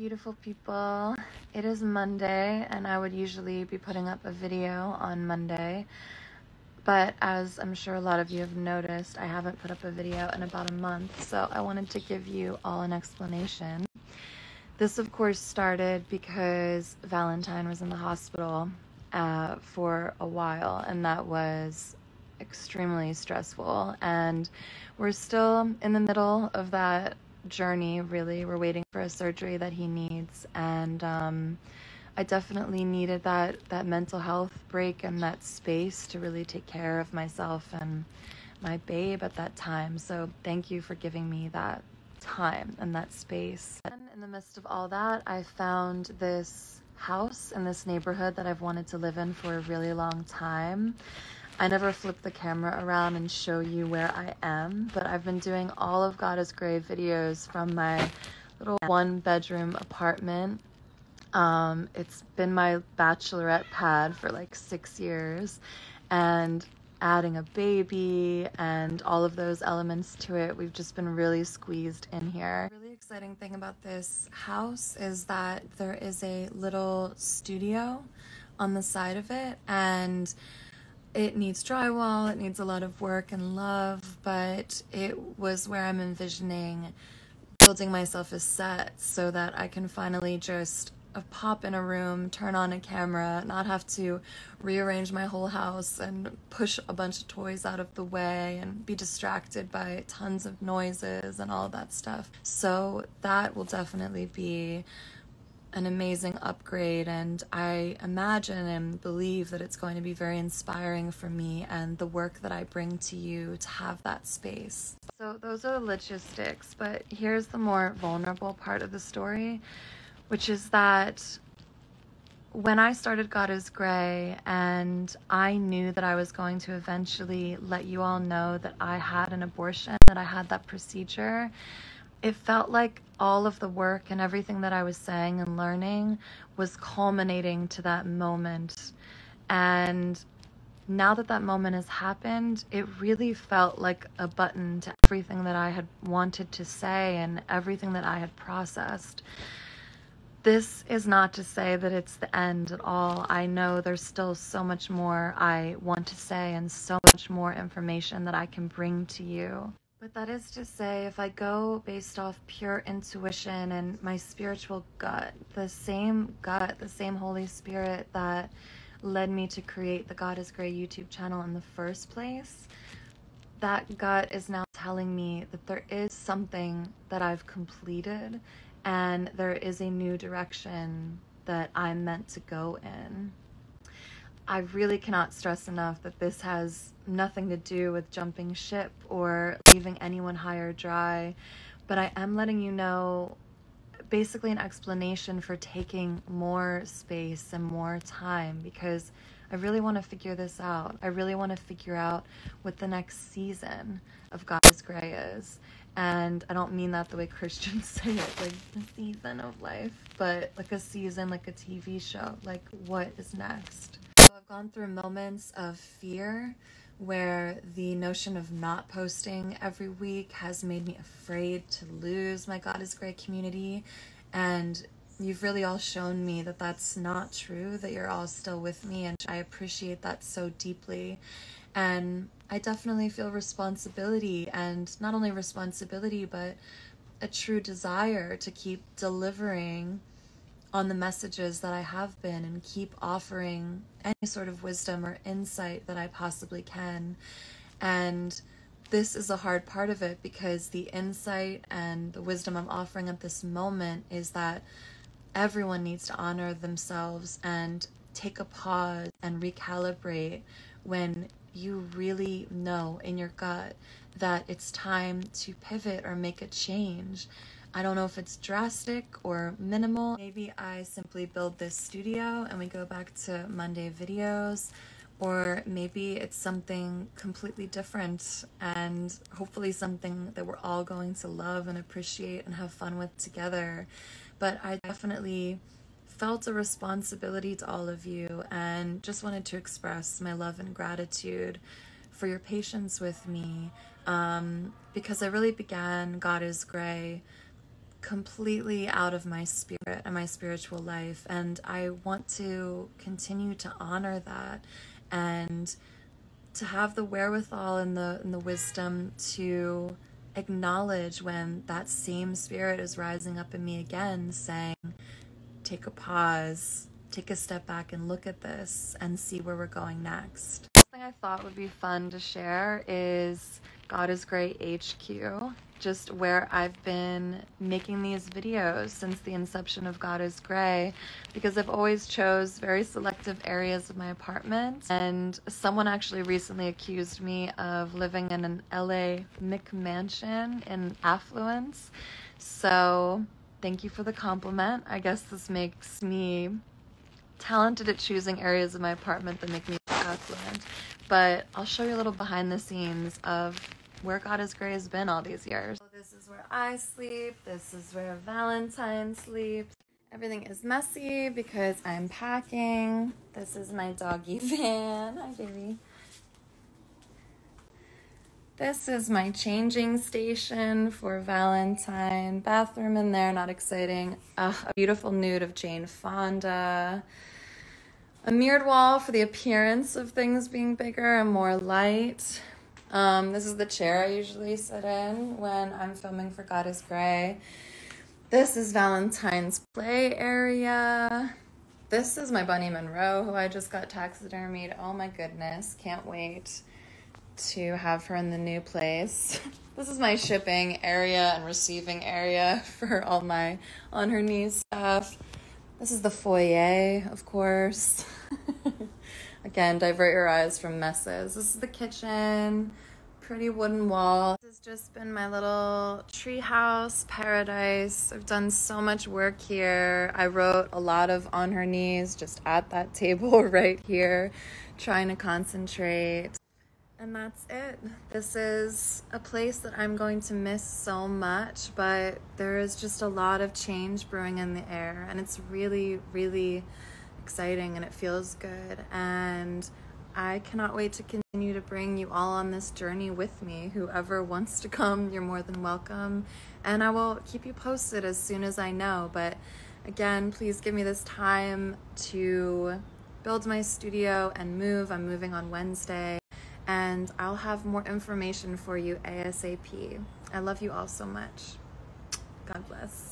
beautiful people. It is Monday, and I would usually be putting up a video on Monday. But as I'm sure a lot of you have noticed, I haven't put up a video in about a month, so I wanted to give you all an explanation. This, of course, started because Valentine was in the hospital uh, for a while, and that was extremely stressful. And we're still in the middle of that journey, really. We're waiting for a surgery that he needs. And um, I definitely needed that, that mental health break and that space to really take care of myself and my babe at that time. So thank you for giving me that time and that space. And in the midst of all that, I found this house in this neighborhood that I've wanted to live in for a really long time. I never flip the camera around and show you where I am, but I've been doing all of God is Grey videos from my little one bedroom apartment. Um, it's been my bachelorette pad for like six years and adding a baby and all of those elements to it, we've just been really squeezed in here. Really exciting thing about this house is that there is a little studio on the side of it and it needs drywall, it needs a lot of work and love, but it was where I'm envisioning building myself a set so that I can finally just pop in a room, turn on a camera, not have to rearrange my whole house and push a bunch of toys out of the way and be distracted by tons of noises and all that stuff. So that will definitely be an amazing upgrade and I imagine and believe that it's going to be very inspiring for me and the work that I bring to you to have that space. So those are the logistics, but here's the more vulnerable part of the story, which is that when I started God is Grey and I knew that I was going to eventually let you all know that I had an abortion, that I had that procedure, it felt like all of the work and everything that I was saying and learning was culminating to that moment. And now that that moment has happened, it really felt like a button to everything that I had wanted to say and everything that I had processed. This is not to say that it's the end at all. I know there's still so much more I want to say and so much more information that I can bring to you. But that is to say, if I go based off pure intuition and my spiritual gut, the same gut, the same Holy Spirit that led me to create the God is Grey YouTube channel in the first place, that gut is now telling me that there is something that I've completed and there is a new direction that I'm meant to go in. I really cannot stress enough that this has nothing to do with jumping ship or leaving anyone high or dry, but I am letting you know basically an explanation for taking more space and more time because I really want to figure this out. I really want to figure out what the next season of God is Grey is. And I don't mean that the way Christians say it, like the season of life, but like a season, like a TV show. Like, what is next? Gone through moments of fear where the notion of not posting every week has made me afraid to lose my God is Grey community. And you've really all shown me that that's not true, that you're all still with me. And I appreciate that so deeply. And I definitely feel responsibility and not only responsibility, but a true desire to keep delivering on the messages that I have been and keep offering any sort of wisdom or insight that I possibly can. And this is a hard part of it because the insight and the wisdom I'm offering at this moment is that everyone needs to honor themselves and take a pause and recalibrate when you really know in your gut that it's time to pivot or make a change. I don't know if it's drastic or minimal. Maybe I simply build this studio and we go back to Monday videos or maybe it's something completely different and hopefully something that we're all going to love and appreciate and have fun with together. But I definitely felt a responsibility to all of you and just wanted to express my love and gratitude for your patience with me um, because I really began God is Grey completely out of my spirit and my spiritual life. And I want to continue to honor that and to have the wherewithal and the, and the wisdom to acknowledge when that same spirit is rising up in me again, saying, take a pause, take a step back and look at this and see where we're going next. Something I thought would be fun to share is God is Grey HQ just where I've been making these videos since the inception of God is Grey because I've always chose very selective areas of my apartment and someone actually recently accused me of living in an LA McMansion in affluence. So thank you for the compliment. I guess this makes me talented at choosing areas of my apartment that make me affluent. But I'll show you a little behind the scenes of where God is Grey has been all these years. So this is where I sleep. This is where Valentine sleeps. Everything is messy because I'm packing. This is my doggy van. Hi, baby. This is my changing station for Valentine. Bathroom in there, not exciting. A beautiful nude of Jane Fonda. A mirrored wall for the appearance of things being bigger and more light. Um, this is the chair I usually sit in when I'm filming for God is Grey. This is Valentine's play area. This is my Bunny Monroe, who I just got taxidermied. Oh my goodness, can't wait to have her in the new place. This is my shipping area and receiving area for all my on her knees stuff. This is the foyer, of course. Again, divert your eyes from messes. This is the kitchen, pretty wooden wall. This has just been my little treehouse paradise. I've done so much work here. I wrote a lot of on her knees just at that table right here, trying to concentrate. And that's it. This is a place that I'm going to miss so much, but there is just a lot of change brewing in the air, and it's really, really exciting and it feels good. And I cannot wait to continue to bring you all on this journey with me. Whoever wants to come, you're more than welcome. And I will keep you posted as soon as I know. But again, please give me this time to build my studio and move. I'm moving on Wednesday. And I'll have more information for you ASAP. I love you all so much. God bless.